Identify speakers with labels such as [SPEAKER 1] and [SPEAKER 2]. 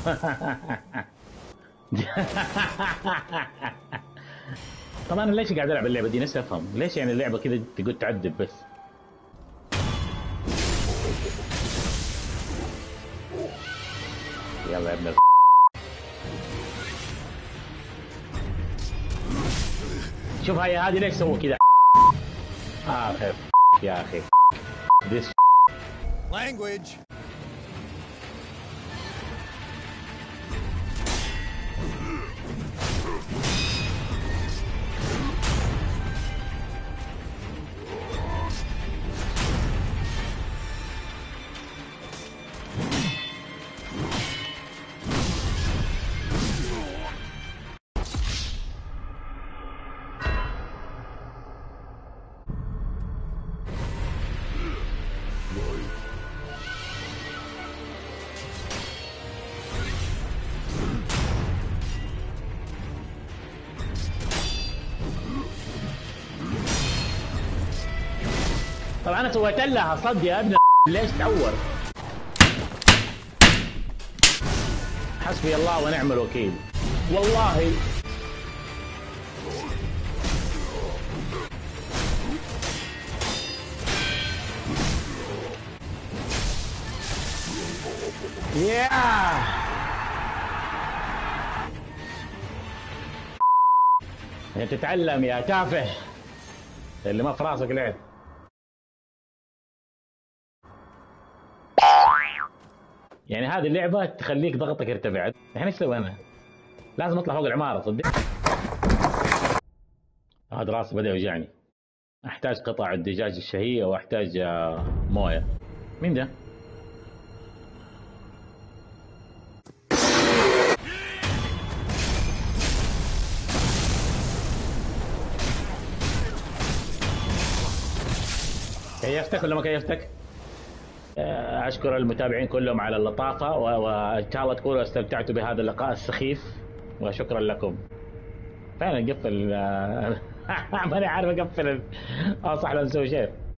[SPEAKER 1] طب أنا ليش قاعد ألعب اللعبة دي؟ نفسي أفهم. ليش يعني اللعبة كذا تقول تعذب بس؟ يلا يا ابن شوف هاي هذه ليش سووا كذا خير يا أخي. This
[SPEAKER 2] Language.
[SPEAKER 1] طبعا أنا سويت لها صد يا ابن ليش تعور؟ حسبي الله ونعم الوكيل. والله. يا تتعلم يا تافه. اللي ما في راسك لعب. يعني هذه اللعبة تخليك ضغطك يرتفع الحين إيش أسوي أنا؟ لازم أطلع فوق العمارة صدق هذا راسي بدأ يوجعني أحتاج قطع الدجاج الشهية وأحتاج آه، موية مين ده؟ كيفتك ولا ما كيفتك؟ آه، أشكر المتابعين كلهم على اللطافه وإن شاء الله تكونوا استمتعتوا بهذا اللقاء السخيف وشكرا لكم. فعلا قفل آه، ماني عارف أقفل آه لازم نسوي شيء.